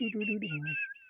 ルルルルン。